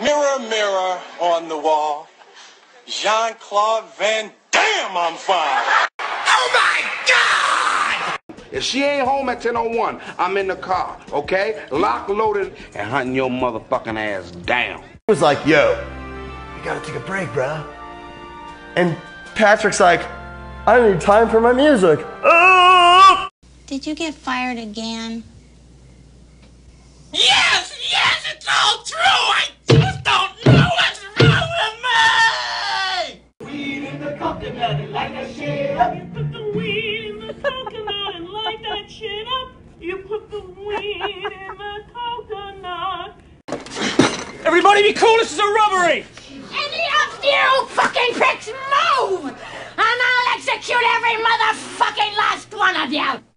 Mirror, mirror on the wall. Jean Claude Van Damme, I'm fine. Oh my God! If she ain't home at 10:01, I'm in the car, okay? Lock, loaded, and hunting your motherfucking ass down. He was like, yo, you gotta take a break, bruh. And Patrick's like, I need time for my music. Oh! Did you get fired again? Yes, yes, it's all true. Coconut and light that shit up. You put the weed in the coconut and light that shit up. You put the weed in the coconut. Everybody be cool, this is a robbery! Any of you fucking pricks move, and I'll execute every motherfucking last one of you.